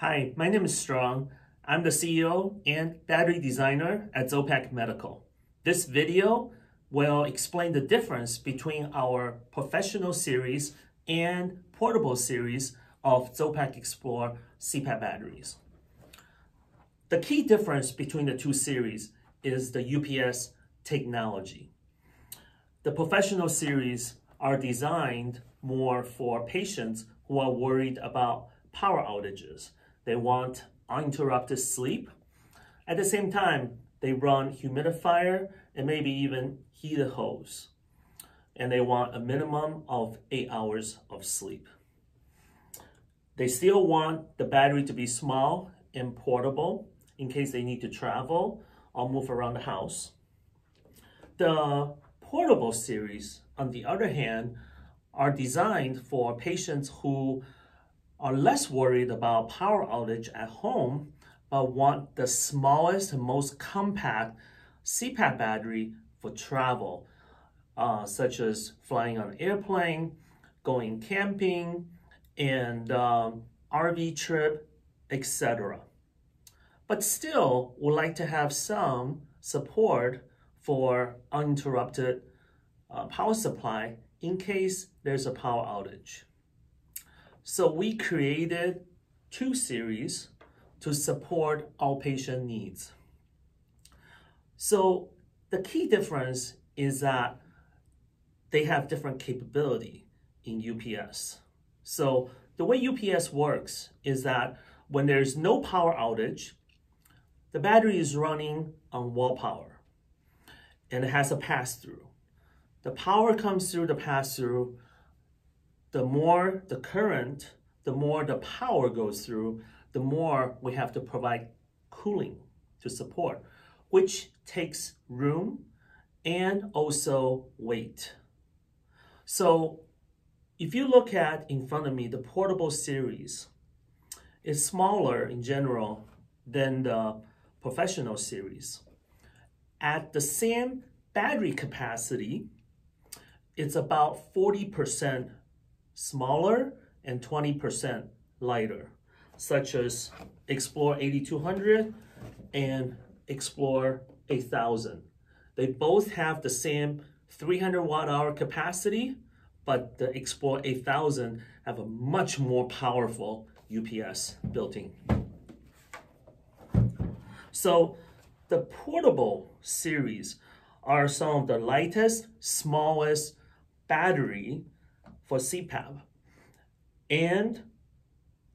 Hi, my name is Strong. I'm the CEO and battery designer at Zopec Medical. This video will explain the difference between our professional series and portable series of Zopec Explore CPAP batteries. The key difference between the two series is the UPS technology. The professional series are designed more for patients who are worried about power outages. They want uninterrupted sleep. At the same time, they run humidifier and maybe even heater hose. And they want a minimum of eight hours of sleep. They still want the battery to be small and portable in case they need to travel or move around the house. The portable series, on the other hand, are designed for patients who are less worried about power outage at home, but want the smallest most compact CPAP battery for travel, uh, such as flying on an airplane, going camping, and um, RV trip, etc. But still would like to have some support for uninterrupted uh, power supply in case there's a power outage. So we created two series to support our patient needs. So the key difference is that they have different capability in UPS. So the way UPS works is that when there's no power outage, the battery is running on wall power and it has a pass-through. The power comes through the pass-through. The more the current, the more the power goes through, the more we have to provide cooling to support, which takes room and also weight. So if you look at in front of me, the portable series is smaller in general than the professional series. At the same battery capacity, it's about 40% smaller and 20% lighter, such as Explore 8200 and Explore 8000. They both have the same 300 watt hour capacity, but the Explore 8000 have a much more powerful UPS built in. So the portable series are some of the lightest, smallest battery for CPAP. And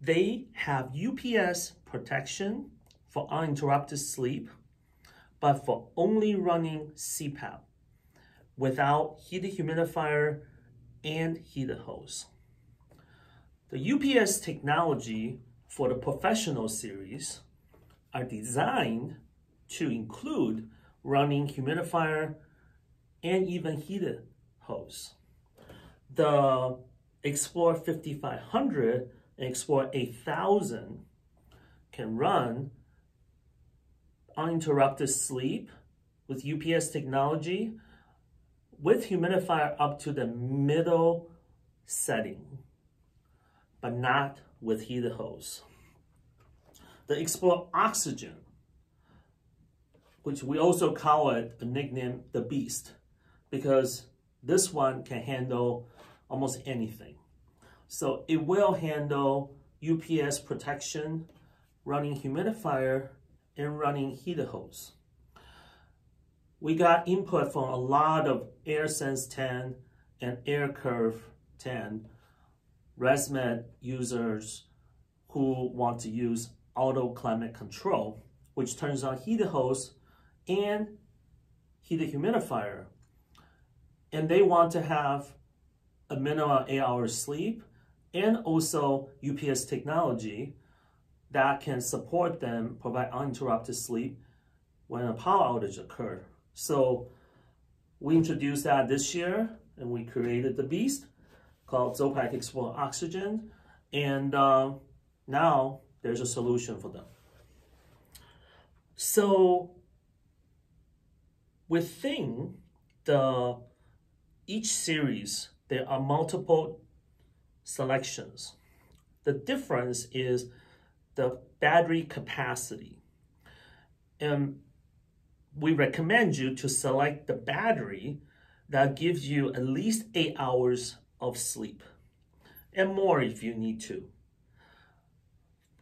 they have UPS protection for uninterrupted sleep, but for only running CPAP without heated humidifier and heater hose. The UPS technology for the professional series are designed to include running humidifier and even heater hose. The Explore 5500 and Explore 8000 can run uninterrupted sleep with UPS technology with humidifier up to the middle setting, but not with heater hose. The Explore Oxygen, which we also call it a nickname, the Beast, because this one can handle almost anything. So it will handle UPS protection, running humidifier, and running heater hose. We got input from a lot of AirSense 10 and AirCurve 10 ResMed users who want to use auto climate control, which turns on heater hose and heater humidifier. And they want to have a minimum eight hours sleep and also UPS technology that can support them provide uninterrupted sleep when a power outage occur. So we introduced that this year and we created the beast called Zopec Explore Oxygen. And uh, now there's a solution for them. So within the each series, there are multiple selections. The difference is the battery capacity. And we recommend you to select the battery that gives you at least eight hours of sleep and more if you need to.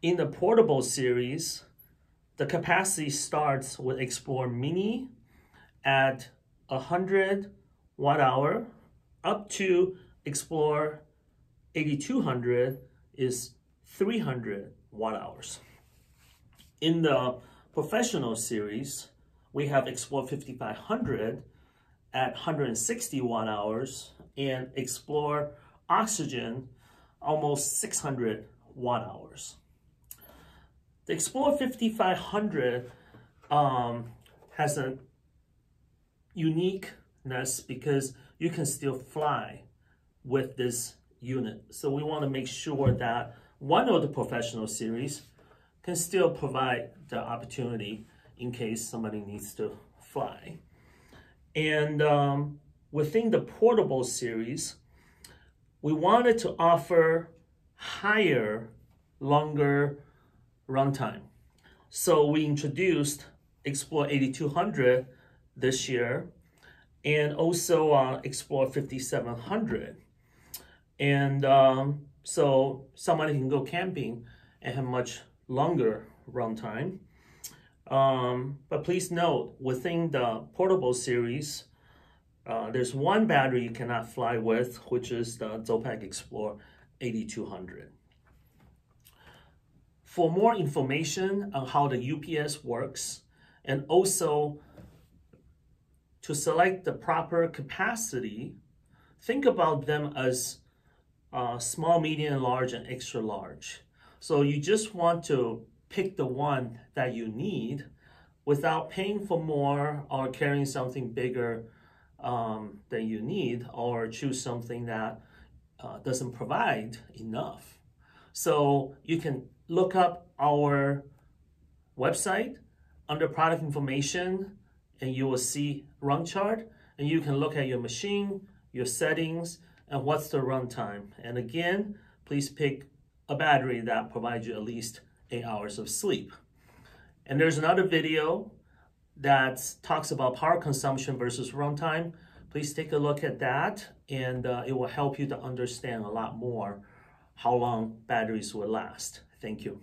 In the portable series, the capacity starts with Explore Mini at 100 watt hour up to Explore 8200 is 300 watt hours. In the professional series, we have Explore 5500 at 160 watt hours and Explore Oxygen almost 600 watt hours. The Explore 5500 um, has a uniqueness because you can still fly with this unit. So we want to make sure that one of the professional series can still provide the opportunity in case somebody needs to fly. And um, within the portable series, we wanted to offer higher, longer runtime. So we introduced Explore 8200 this year and also uh, Explore 5700. And um, so somebody can go camping and have much longer runtime. Um, but please note, within the portable series, uh, there's one battery you cannot fly with, which is the Zopec Explore 8200. For more information on how the UPS works, and also to select the proper capacity, think about them as uh, small, medium, large, and extra large. So you just want to pick the one that you need without paying for more or carrying something bigger um, than you need or choose something that uh, doesn't provide enough. So you can look up our website under product information and you will see run chart and you can look at your machine, your settings, and what's the runtime. And again, please pick a battery that provides you at least eight hours of sleep. And there's another video that talks about power consumption versus runtime. Please take a look at that and uh, it will help you to understand a lot more how long batteries will last. Thank you.